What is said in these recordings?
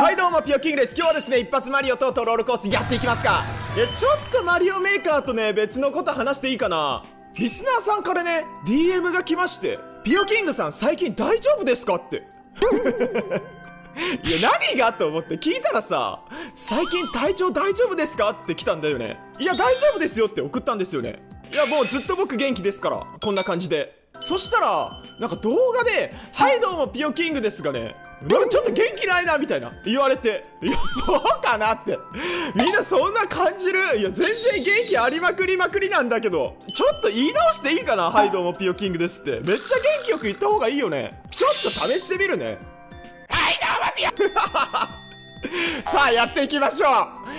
はいどうもピオキングです。今日はですね一発マリオとトロールコースやっていきますか。いやちょっとマリオメーカーとね別のこと話していいかな。リスナーさんからね DM が来ましてピオキングさん最近大丈夫ですかって。いや何がと思って聞いたらさ最近体調大丈夫ですかって来たんだよね。いや大丈夫ですよって送ったんですよね。いやもうずっと僕元気ですからこんな感じで。そしたらなんか動画で「はいどうもピオキングです」がねなんかちょっと元気ないなみたいな。言われて。いやそうかなって。みんなそんな感じる？いや全然元気ありまくりまくりなんだけど。ちょっと言い直していいかな「はいどうもピオキングです」って。めっちゃ元気よく言った方がいいよね。ちょっと試してみるね。はいどうもピオ さあやっていきましょ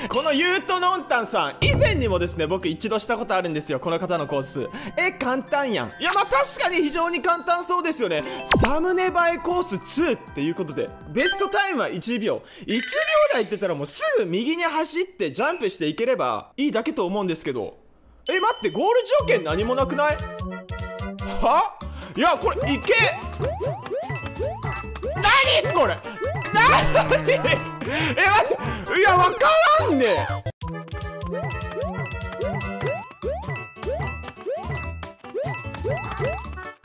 う。このユートノンタンさん以前にもですね僕一度したことあるんですよ。この方のコース。え簡単やん。いやまあ確かに非常に簡単そうですよね。サムネ映えコース2っていうことでベストタイムは1秒。1秒台って言ったらもうすぐ右に走ってジャンプしていければいいだけと思うんですけど。え待ってゴール条件何もなくない？は？いやこれいけ！何これ。何？え待って。いや分からんね。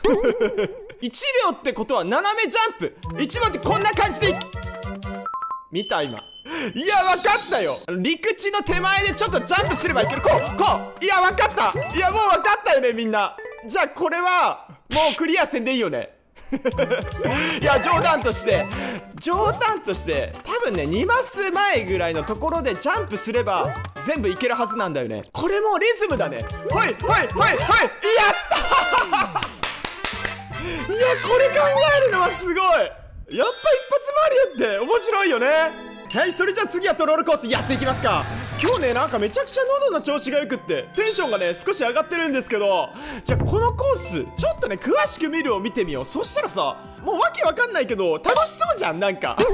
1秒ってことは斜めジャンプ。1秒ってこんな感じで見た今。いや分かったよ。陸地の手前でちょっとジャンプすればいける。こうこう。いや分かった。いやもう分かったよねみんな。じゃあこれはもうクリアせんでいいよね。いや冗談として冗談として多分ね2マス前ぐらいのところでジャンプすれば全部いけるはずなんだよね。これもリズムだね。はいはいはいはいやった！いやこれ考えるのはすごい。やっぱ一発マリオって面白いよね。はいそれじゃあ次はトロールコースやっていきますか。今日ねなんかめちゃくちゃ喉の調子がよくってテンションがね少し上がってるんですけどじゃあこのコースちょっとね詳しく見るを見てみよう。そしたらさもうわけわかんないけど楽しそうじゃんなんか。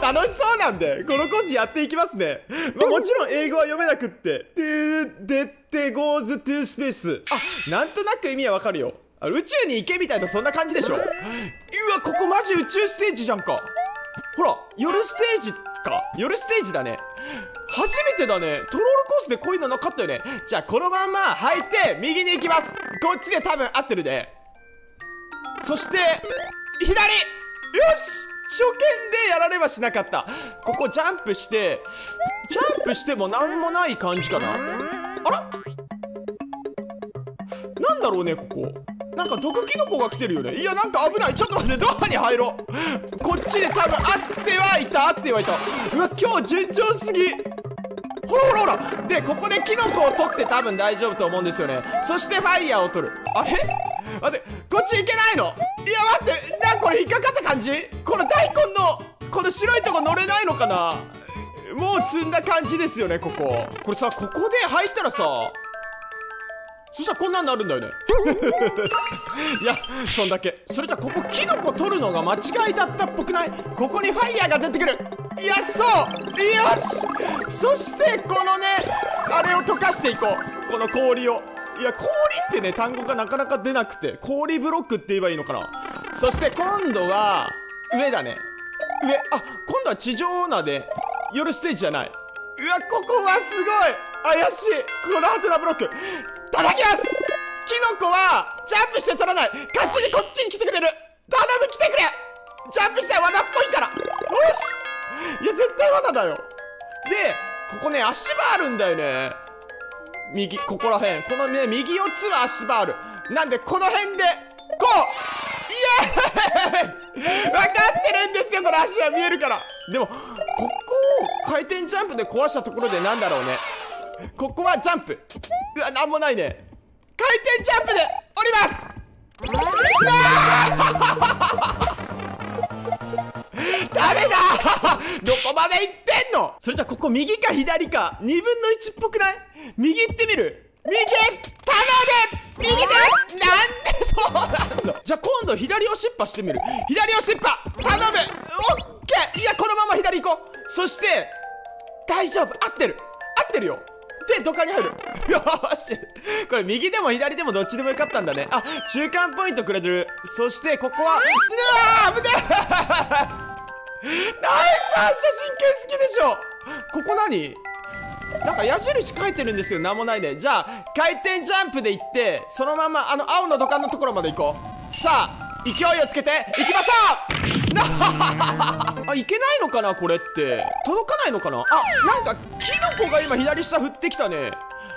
楽しそうなんでこのコースやっていきますね、まあ、もちろん英語は読めなくって「to de te goes to space」あなんとなく意味はわかるよ。宇宙に行けみたいなそんな感じでしょ。うわここマジ宇宙ステージじゃんかほら夜ステージか。夜ステージだね。初めてだね。トロールコースでこういうのなかったよね。じゃあこのまんま履いて右に行きます。こっちで多分合ってるでそして左。よし！初見でやられはしなかった。ここジャンプしてジャンプしても何もない感じかな。あら？なんだろうねここ。なんか毒キノコが来てるよね。いやなんか危ない。ちょっと待ってドアに入ろう。こっちで多分あってはいたあってはいた。うわ今日順調すぎ。ほらほらほら。でここでキノコを取って多分大丈夫と思うんですよね。そしてファイヤーを取る。あれ？待ってこっち行けないの？いや待ってなこれ引っかかった感じ？この大根のこの白いとこ乗れないのかな？もう積んだ感じですよねここ。これさここで入ったらさそしたらこんなんなるんだよね。いやそんだけ。それじゃここキノコ取るのが間違いだったっぽくない？ここにファイヤーが出てくる。いやそう。よし。そしてこのねあれを溶かしていこう。この氷を。いや氷ってね単語がなかなか出なくて氷ブロックって言えばいいのかな。そして今度は上だね。上。あ今度は地上なで夜ステージじゃない。うわここはすごい。怪しい。このハテナブロック。叩きます。キノコはジャンプして取らない。勝ちにこっちに来てくれる。頼む来てくれ。ジャンプして罠っぽいから。よし。いや絶対罠だよ。でここね足場あるんだよね。右ここら辺。このね右4つは足場ある。なんでこの辺でこう。イエーイ。分かってるんですよこの足は。見えるから。でもここを回転ジャンプで壊したところでなんだろうね。ここはジャンプ。うわなんもないね。回転ジャンプで降ります。ダメだ。どこまで行ってんの。それじゃここ右か左か2分の1っぽくない？右行ってみる。右頼む右でなんでそうなんの。じゃあ今度左押しっぱしてみる。左押しっぱ頼むオッケー。いやこのまま左行こう。そして大丈夫。合ってる。合ってるよ。でどかに入る。よし。これ右でも左でもどっちでもよかったんだね。あ中間ポイントくれてる。そしてここはうわー危ね 反射神経好きでしょ。ここ何？なんか矢印書いてるんですけど何もないね。じゃあ回転ジャンプで行ってそのままあの青の土管のところまで行こう。さあ勢いをつけて行きましょう。あいけないのかなこれって。届かないのかな？あなんかキノコが今左下降ってきたね。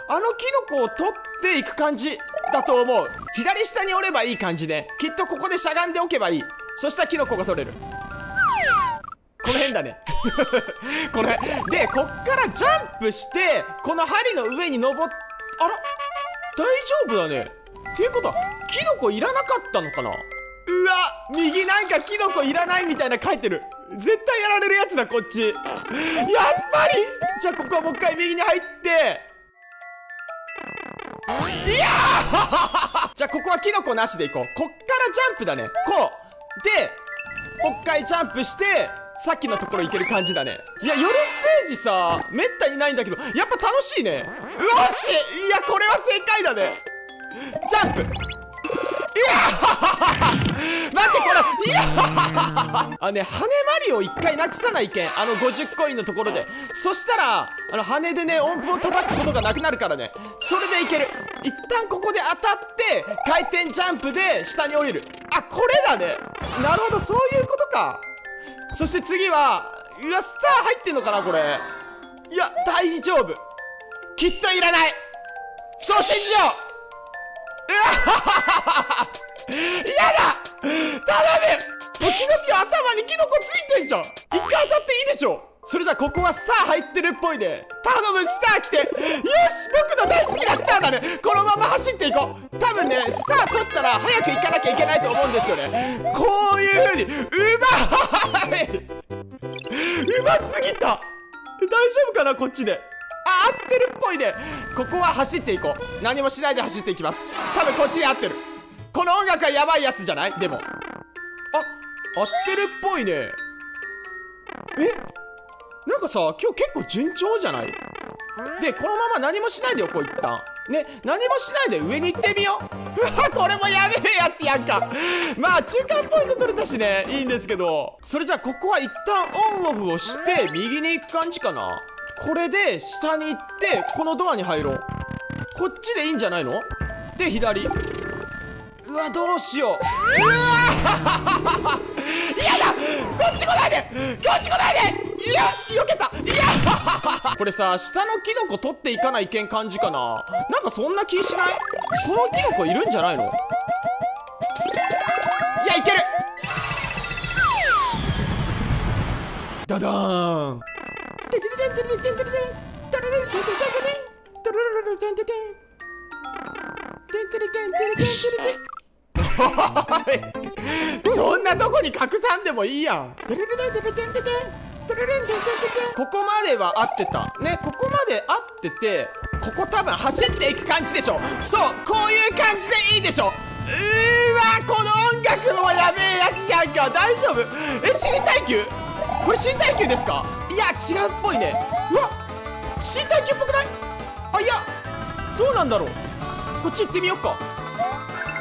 あのキノコを取っていく感じだと思う。左下におればいい感じね。きっとここでしゃがんでおけばいい。そしたらキノコが取れる。この辺だね。この辺。でこっからジャンプしてこの針の上に登っあら？大丈夫だね。っていうことはキノコいらなかったのかな？うわ右なんかキノコいらないみたいな書いてる。絶対やられるやつだこっち。やっぱり！じゃあここはもう一回右に入って。いや じゃあここはキノコなしでいこう。こっからジャンプだね。こう。でもう一回ジャンプしてさっきのところ行ける感じだね。いや夜ステージさめったにないんだけどやっぱ楽しいね。よしいやこれは正解だね。ジャンプ。待ってこれいや あね羽マリを一回なくさないけんあの50コインのところで。そしたらあの羽でね音符を叩くことがなくなるからね。それでいける。一旦ここで当たって回転ジャンプで下に降りる。あこれだね。なるほどそういうことか。そして次はうわスター入ってんのかなこれ。いや大丈夫。きっといらない。そう信じよう。やだ。頼む。もうキノピオ頭にキノコついてんじゃん。一回当たっていいでしょ。それじゃあここはスター入ってるっぽいで。頼むスター来て。よし僕の大好きなスターだね。このまま走っていこう。多分ねスター取ったら早く行かなきゃいけないと思うんですよね。こういう風にうまい。うますぎた。大丈夫かなこっちで。合ってるっぽいねここは走っていこう。何もしないで走っていきます。多分こっちで合ってる。この音楽はやばいやつじゃない？でも。あ合ってるっぽいね。え？なんかさ今日結構順調じゃない？でこのまま何もしないでよこう一旦。ね何もしないで上に行ってみよう。うわこれもやべえやつやんか。まあ中間ポイント取れたしね。いいんですけど。それじゃあここは一旦オンオフをして右に行く感じかな。これで下に行ってこのドアに入ろう。こっちでいいんじゃないの？で左。うわどうしよう。うわ やだ！こっち来ないで！こっち来ないで！よし！避けた！いや これさ下のキノコ取っていかないけん感じかな？なんかそんな気しない？このキノコいるんじゃないの？いやいける！ダダーン！そんなとこに隠さんでもいいやんここまでは合ってたねここまで合っててここ多分走っていく感じでしょそうこういう感じでいいでしょうーわこの音楽もやべえやつじゃんか大丈夫え死に耐久これ死に耐久ですか？いや違うっぽいね。うわ死に耐久っぽくない？あいやどうなんだろう。こっち行ってみようか。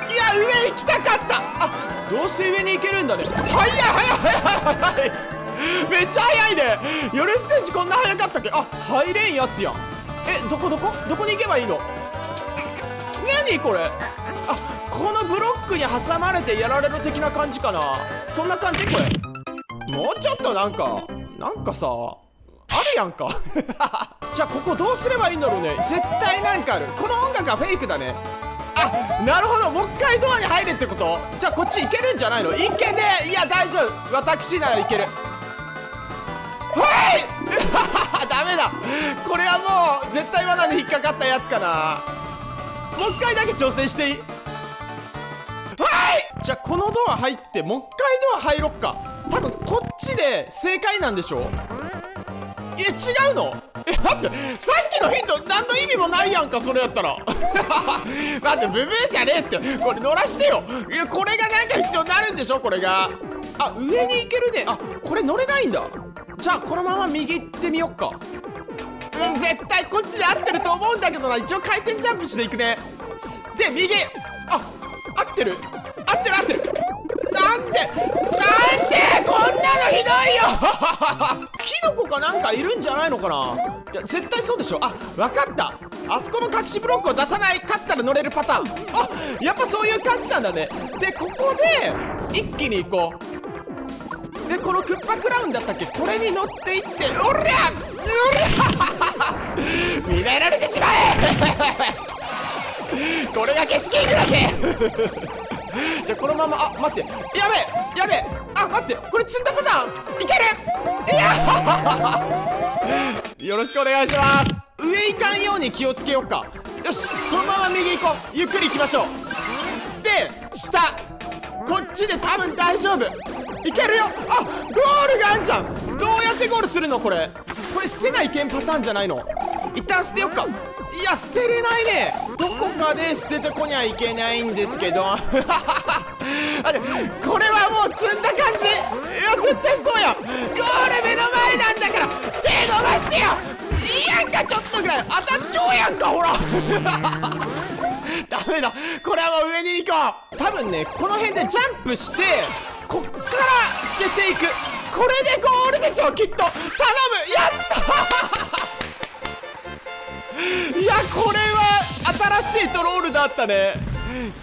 いや上行きたかった。あどうせ上に行けるんだね。早い早い早い早い。めっちゃ早いね。夜ステージこんな早かったっけ？あ入れんやつやん。えどこどこ？どこに行けばいいの？何これ？あこのブロックに挟まれてやられる的な感じかな。そんな感じ？これ。もうちょっとなんかなんかさあるやんか。じゃあここどうすればいいんだろうね。絶対なんかある。この音楽はフェイクだね。あなるほど。もう一回ドアに入れってこと？じゃあこっち行けるんじゃないの？いけねえ。いや大丈夫。私ならいける。はい！ダメだ。これはもう絶対罠で引っかかったやつかな。もう一回だけ挑戦していい？はい！じゃあこのドア入ってもう一回ドア入ろっか。多分こっちで正解なんでしょえ違うの？え待ってさっきのヒント何の意味もないやんかそれやったら。待ってブブーじゃねえって。これ乗らしてよ。いやこれがなんか必要になるんでしょ？これが。あ上に行けるね。あこれ乗れないんだ。じゃあこのまま右行ってみよっか。うん絶対こっちで合ってると思うんだけどな。一応回転ジャンプしていくね。で右。あ合ってる。合ってる合ってる。なんでなんでこんなのひどいよ！キノコかなんかいるんじゃないのかな？いや絶対そうでしょ。あ分かった。あそこの隠しブロックを出さないかったら乗れるパターン。あやっぱそういう感じなんだね。でここで一気に行こうでこのクッパクラウンだったっけ？これに乗っていっておりゃうりゃ！見られてしまえ！これがケスキングだぜじゃあこのままあ待って。やべえやべえ。あ待ってこれ積んだパターン。いける？いや！よろしくお願いします。上行かんように気をつけよっか。よしこのまま右行こう。ゆっくり行きましょう。で下。こっちで多分大丈夫。いけるよ。あゴールがあんじゃん。どうやってゴールするのこれ。これ捨てないけんパターンじゃないの。一旦捨てよっか。いや捨てれないね。どこかで捨ててこにゃいけないんですけど。あこれはもう積んだ感じ。いや絶対そうやゴール目の前なんだから手伸ばしてよ。いいやんかちょっとぐらい。当たっちゃうやんかほら。ダメだ。これはもう上に行こう。多分ねこの辺でジャンプしてこっから捨てていく。これでゴールでしょきっと。頼む。やったいやこれは新しいトロールだったね。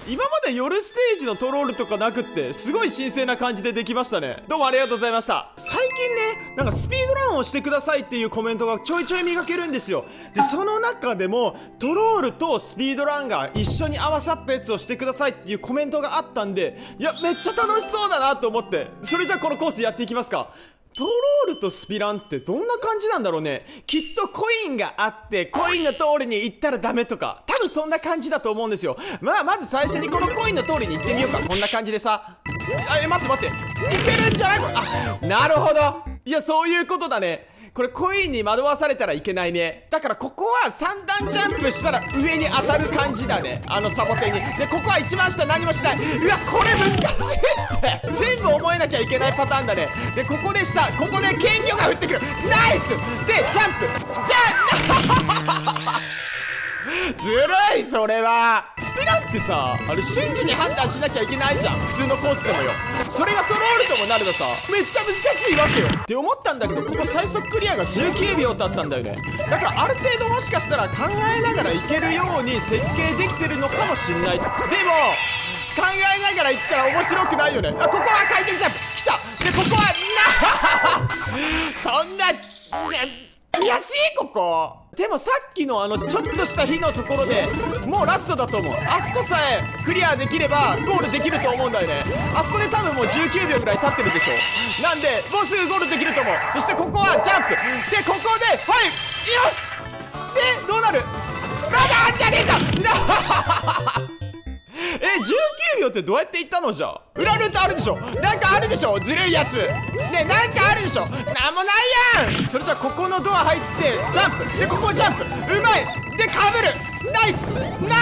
今まで夜ステージのトロールとかなくってすごい神聖な感じでできましたね。どうもありがとうございました。最近ねなんかスピードランをしてくださいっていうコメントがちょいちょい見かけるんですよ。でその中でもトロールとスピードランが一緒に合わさったやつをしてくださいっていうコメントがあったんでいやめっちゃ楽しそうだなと思って。それじゃあこのコースやっていきますか。トロールとスピランってどんな感じなんだろうね。きっとコインがあってコインの通りに行ったらダメとか。多分そんな感じだと思うんですよ。まあまず最初にこのコインの通りに行ってみようか。こんな感じでさ。あえ待って待って。いけるんじゃない？あなるほど。いやそういうことだね。これコインに惑わされたらいけないね。だからここは3段ジャンプしたら上に当たる感じだね。あのサボテンに。でここは一番下何もしない。うわこれ難しいって。全部覚えなきゃいけないパターンだね。でここで下ここで剣魚が降ってくる。ナイス！でジャンプ。じゃ ずるいそれは。スピランってさあれ瞬時に判断しなきゃいけないじゃん。普通のコースでもよ。それがトロールともなるとさめっちゃ難しいわけよ。って思ったんだけどここ最速クリアが19秒だったんだよね。だからある程度もしかしたら考えながらいけるように設計できてるのかもしんない。でも考えながら行ったら面白くないよね。あここは回転ジャンプ。来た。でここはな そんな悔しいここ。でもさっきのあのちょっとした火のところでもうラストだと思う。あそこさえクリアできればゴールできると思うんだよね。あそこで多分もう19秒ぐらい経ってるでしょ。なんでもうすぐゴールできると思う。そしてここはジャンプ。でここではいよし。でどうなる？まだあんじゃねえか。え19秒ってどうやって行ったのじゃ裏ルートあるでしょ。なんかあるでしょ。ずるいやつ。ねなんかあるでしょ。なんもないやん。それじゃあここのドア入ってジャンプ。でここジャンプ。うまい。でかぶる。ナイス。何？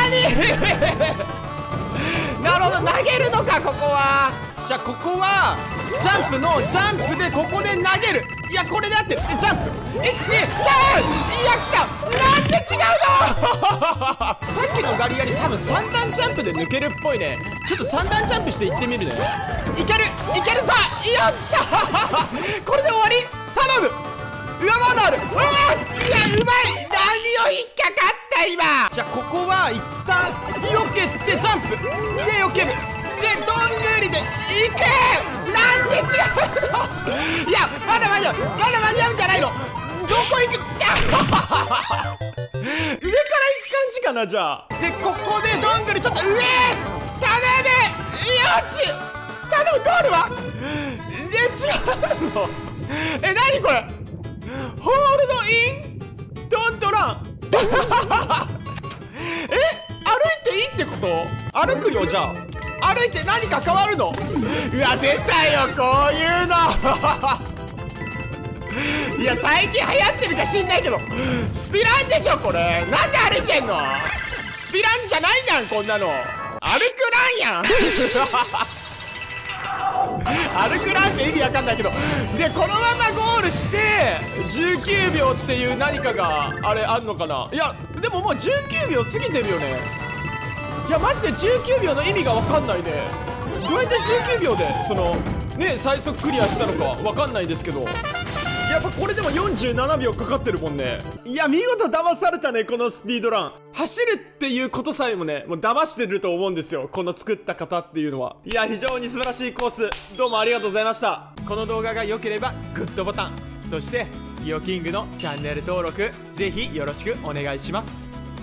なるほど。投げるのかここは。じゃあここはジャンプのジャンプでここで投げる。いやこれで合ってるジャンプ。123いや来た。なんで違うの？さっきのガリガリ多分3段ジャンプで抜けるっぽいね。ちょっと3段ジャンプしていってみるね。いけるいけるさよっしゃ。これで終わり。頼む。うわまだある。うわいやうまい。何を引っかかった今。じゃあここは一旦避けてジャンプ。で避ける。どんぐりで行けなんで違うの？いやまだまだまだ間に合うんじゃないの。どこ行く上から行く感じかなじゃあでここでどんぐりちょっと上頼むよし。頼むゴールはで違うの。え何これ。ホールドイン？ドントラン。え歩いていいってこと？歩くよじゃあ歩いて何か変わるの？うわ出たよこういうの。いや最近流行ってるか知んないけどスピランでしょこれ。なんで歩いてんの？スピランじゃないじゃんこんなの。歩くランやん。歩くランって意味わかんないけど。でこのままゴールして19秒っていう何かがあれあんのかな？いやでももう19秒過ぎてるよね。いやマジで19秒の意味がわかんないねどうやって19秒でそのね最速クリアしたのかわかんないですけど。やっぱこれでも47秒かかってるもんね。いや見事騙されたねこのスピードラン。走るっていうことさえもねもう騙してると思うんですよこの作った方っていうのは。いや非常に素晴らしいコース。どうもありがとうございました。この動画が良ければグッドボタン。そしてイオキングのチャンネル登録ぜひよろしくお願いします。